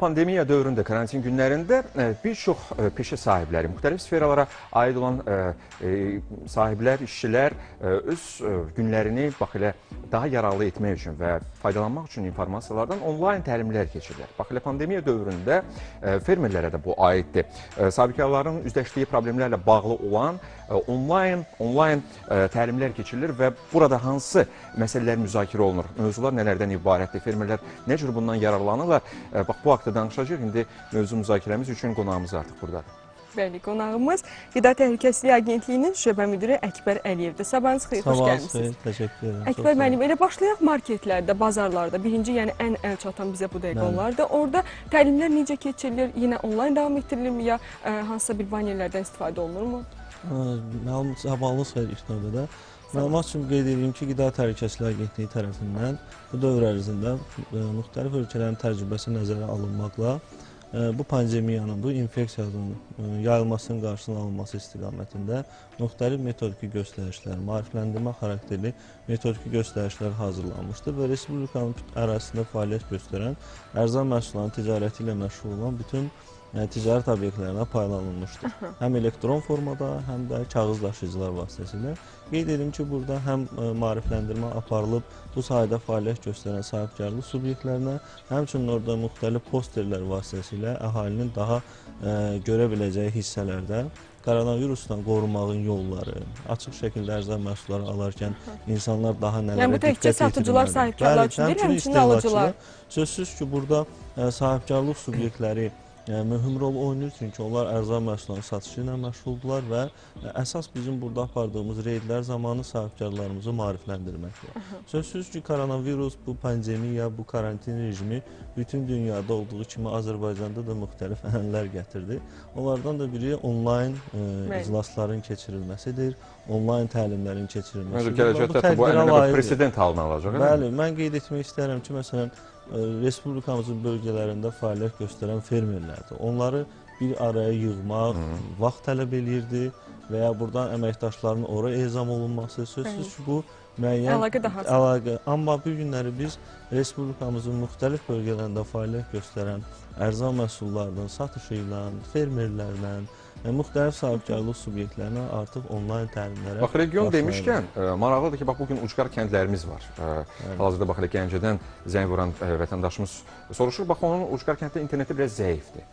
Pandemiya dövründə, karantin günlərində e, bir çox e, peşə sahibləri, müxtəlif sferalara aid olan e, sahiblər, işçilər öz günlərini bax elə daha yararlı etmək üçün və faydalanmaq üçün informasiyalardan onlayn təlimlər keçirirlər. Bax elə pandemiya dövründə fermerlərə də bu aiddir. Sahibkarların üzləşdiyi problemlərlə bağlı olan onlayn onlayn təlimlər keçirilir və burada hansı məsələlər müzakirə olunur? Mövzular nələrdən ibarətdir? Fermerlər nə cür bundan yararlanırlar? Bax bu haqda danışacağıq. İndi mövzu müzakirəmiz üçün qonağımız artıq burdadır. Bəli, qonağımız Qida Təhlükəsizliyi Agentliyinin şöbə müdiri Əkbər Əliyevdir. Sabahınız xeyir, xoş Sabahınız gəlmisiniz. xeyir, təşəkkür edirəm. Əkbər müəllim, elə başlayaq marketlərdə, bazarlarda. Birinci, yəni ən əl çatan bizə bu dəqiqə onlardır. Orada təlimlər necə keçirilir? Yenə onlayn davam etdirilirmi ya ə, hansısa bir bannerlərdən istifadə olunurmu? Ə, Məlumat xeyir ilk növbədə. Məlumat üçün qeyd edeyim ki, Qida Təhlükəsizliyi Agentliyi tərəfindən bu dövr ərzində ə, müxtəlif ölkələrin təcrübəsi nəzərə alınmaqla ə, bu pandemiyanın, bu infeksiyanın ə, yayılmasının qarşısının alınması istiqamətində müxtəlif metodiki göstərişlər, maarifləndirmə xarakterli metodiki göstərişlər hazırlanmışdır və Respublikanın ərazisində fəaliyyət göstərən ərzaq məhsullarının ticarəti ilə məşğul olan bütün ə, ticarət obyektlərinə paylanılmışdır. Həm elektron formada, həm də kağız daşıyıcılar vasitəsilə. Qeyd edim ki, burada həm ə, maarifləndirmə aparılıb bu sahədə fəaliyyət göstərən sahibkarlıq subyektlərinə, həmçinin orada müxtəlif posterlər vasitəsilə əhalinin daha ə, görə biləcəyi hissələrdə koronavirusdan qorunmağın yolları, açıq şəkildə ərzaq məhsulları alarkən insanlar daha nələrə Yəni bu təkcə diqqət satıcılar, sahibkarlar üçün deyil, həmçinin alıcılar. Sözsüz ki, burada ə, sahibkarlıq subyektləri ə, mühüm rol oynayır çünki onlar ərzaq məhsullarının satışı ilə məşğuldurlar və ə, əsas bizim burada apardığımız reydlər zamanı sahibkarlarımızı maarifləndirməkdir. Sözsüz ki, koronavirus, bu pandemiya, bu karantin rejimi bütün dünyada olduğu kimi Azərbaycanda da müxtəlif əhənlər gətirdi. Onlardan da biri onlayn Bəli. iclasların keçirilməsidir, onlayn təlimlərin keçirilməsidir. gələcəkdə Bu ənənə president halına alacaq. mi? Bəli, mən qeyd etmək istərəm ki, məsələn, respublikamızın bölgələrində fəaliyyət göstərən fermerlərdir. Onları bir araya yığmaq vaxt tələb eləyirdi və ya buradan əməkdaşların ora ezam olunması sözsüz ki, bu müəyyən Əlaqə daha əlaqə. Amma bu günləri biz respublikamızın müxtəlif bölgələrində fəaliyyət göstərən ərzaq məhsullarının satışı ilə, fermerlərlə, və müxtəlif sahibkarlıq subyektlərinə artıq onlayn təlimlərə Bax region başlayırıq. demişkən, ə, maraqlıdır ki, bax bu gün ucqar kəndlərimiz var. Ə, Hal-hazırda bax elə Gəncədən zəng vuran ə, vətəndaşımız soruşur, bax onun ucqar kənddə interneti biraz zəifdir.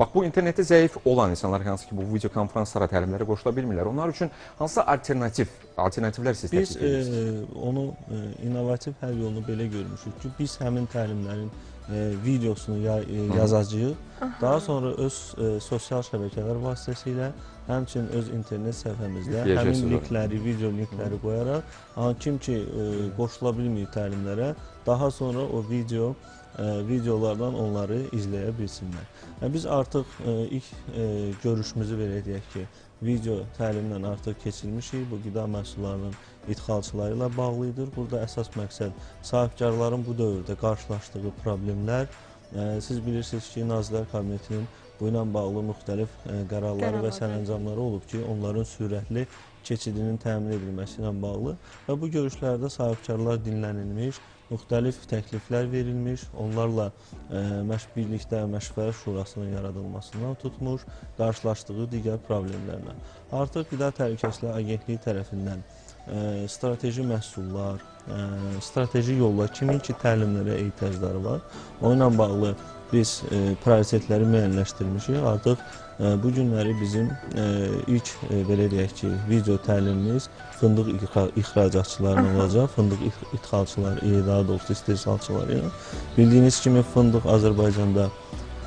Bax bu interneti zəif olan insanlar hansı ki bu video konfranslara təlimlərə qoşula bilmirlər. Onlar üçün hansı alternativ alternativlər siz Biz təklif edirsiniz? e, onu e, innovativ həll yolunu belə görmüşük ki, biz həmin təlimlərin e, videosunu ya, e, yazacağıq. Daha sonra öz e, sosial şəbəkələr vasitəsilə, həmçinin öz internet səhifəmizdə həmin linkləri, video linkləri qoyaraq, kim ki e, qoşula bilmir təlimlərə, daha sonra o video e, videolardan onları izləyə bilsinlər. Yəni, biz artıq e, ilk e, görüşümüzü belə deyək ki, video təlimlə artıq keçilmişik. Bu qida məhsullarının idxalçıları ilə bağlı idi. Burada əsas məqsəd sahibkarların bu dövrdə qarşılaşdığı problemlər. E, siz bilirsiniz ki, Nazirlər Kabinetinin bu ilə bağlı müxtəlif e, qərarları və sərəncamları olub ki, onların sürətli keçidinin təmin edilməsi ilə bağlı və bu görüşlərdə sahibkarlar dinlənilmiş, müxtəlif təkliflər verilmiş, onlarla ə, məş birlikdə məşvərət şurasının yaradılmasından tutmuş, qarşılaşdığı digər problemlərlə. Artıq Qida Təhlükəsizliyi Agentliyi tərəfindən ə, strateji məhsullar, ə, strateji yollar kimin ki təlimlərə ehtiyacları var, onunla bağlı biz ə, prioritetləri müəyyənləşdirmişik. Artıq ə, bu günləri bizim ə, ilk ə, belə deyək ki, video təlimimiz fındıq ixra- ixracatçılarla olacaq. Fındıq ix- ixracatçıları, e, daha doğrusu istehsalçıları ilə. Bildiyiniz kimi fındıq Azərbaycanda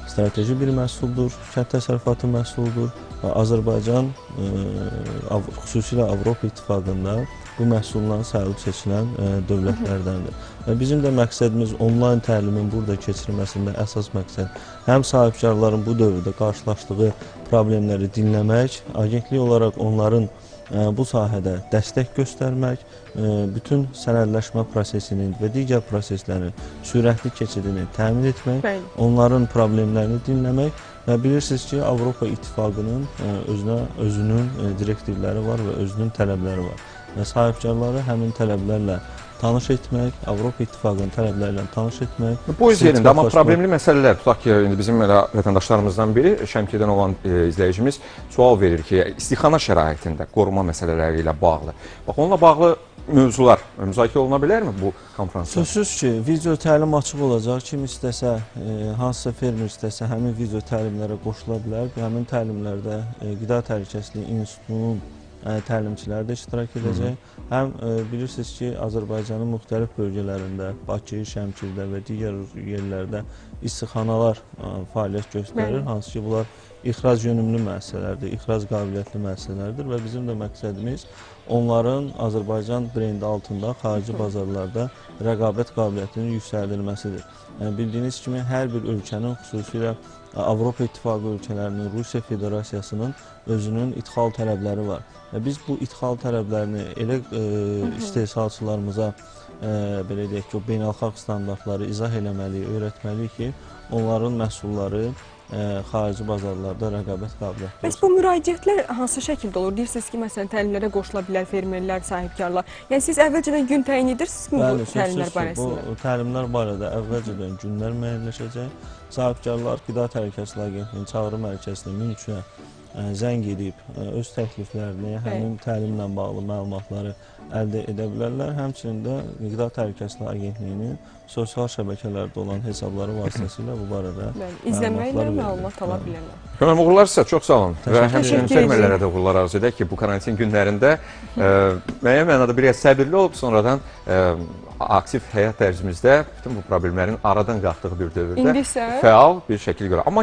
strateji bir məhsuldur, kənd təsərrüfatı məhsuludur və Azərbaycan ə, Av- xüsusilə Avropa İttifaqında bu məhsulla sayılıb seçilən ə, dövlətlərdəndir. Və bizim də məqsədimiz onlayn təlimin burada keçirilməsində əsas məqsəd həm sahibkarların bu dövrdə qarşılaşdığı problemləri dinləmək, agentlik olaraq onların bu sahədə dəstək göstərmək, bütün sənədləşmə prosesinin və digər proseslərin sürətli keçidini təmin etmək, Bəli. onların problemlərini dinləmək və bilirsiniz ki, Avropa İttifaqının özünə özünün direktivləri var və özünün tələbləri var. Və sahibkarları həmin tələblərlə tanış etmək, Avropa İttifaqının tələbləri ilə tanış etmək. Bu öz yerində, amma problemli məsələlər, tutaq ki, indi bizim elə vətəndaşlarımızdan biri Şəmkirdən olan e, izləyicimiz sual verir ki, istixana şəraitində qoruma məsələləri ilə bağlı. Bax, onunla bağlı mövzular müzakirə oluna bilərmi bu konfransda? Sözsüz ki, video təlim açıq olacaq. Kim istəsə, e, hansısa fermer istəsə, həmin video təlimlərə qoşula bilər. Həmin təlimlərdə e, Qida Təhlükəsizliyi İnstitutunun təlimçiləri də iştirak edəcək. Həm e, bilirsiniz ki, Azərbaycanın müxtəlif bölgələrində, Bakı, Şəmkirdə və digər yerlərdə istixanalar e, fəaliyyət göstərir, Bəli. hansı ki, bunlar ixrac yönümlü müəssisələrdir, ixrac qabiliyyətli müəssisələrdir və bizim də məqsədimiz onların Azərbaycan brendi altında xarici bazarlarda rəqabət qabiliyyətinin yüksəldilməsidir. Yəni bildiyiniz kimi hər bir ölkənin xüsusilə Avropa İttifaqı ölkələrinin, Rusiya Federasiyasının özünün idxal tələbləri var. Və biz bu idxal tələblərini elə e, istehsalçılarımıza e, belə deyək ki, o beynəlxalq standartları izah eləməliyik, öyrətməliyik ki, onların məhsulları e, xarici bazarlarda rəqabət qabiliyyətli Bəs bu müraciətlər hansı şəkildə olur? Deyirsiniz ki, məsələn, təlimlərə qoşula bilər fermerlər, sahibkarlar. Yəni siz əvvəlcədən gün təyin edirsiniz Bəli, bu təlimlər ki, barəsində? Bu təlimlər barədə əvvəlcədən günlər müəyyənləşəcək. Sahibkarlar Qida Təhlükəsizliyi Agentliyinin çağrı mərkəzinə 1300-ə ə, zəng edib ə, öz təkliflərini, həmin təlimlə bağlı məlumatları əldə edə bilərlər. Həmçinin də Qida Təhlükəsizliyi Agentliyinin sosial şəbəkələrdə olan hesabları vasitəsilə bu barədə izləməklə məlumat ala bilərlər. Xanım uğurlar sizə, çox sağ olun. Və həmçinin fermerlərə də uğurlar arzu edək ki, bu karantin günlərində müəyyən mənada bir az səbirli olub sonradan aktiv həyat tərzimizdə bütün bu problemlərin aradan qalxdığı bir dövrdə fəal bir şəkil görə. Amma